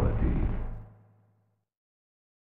reality.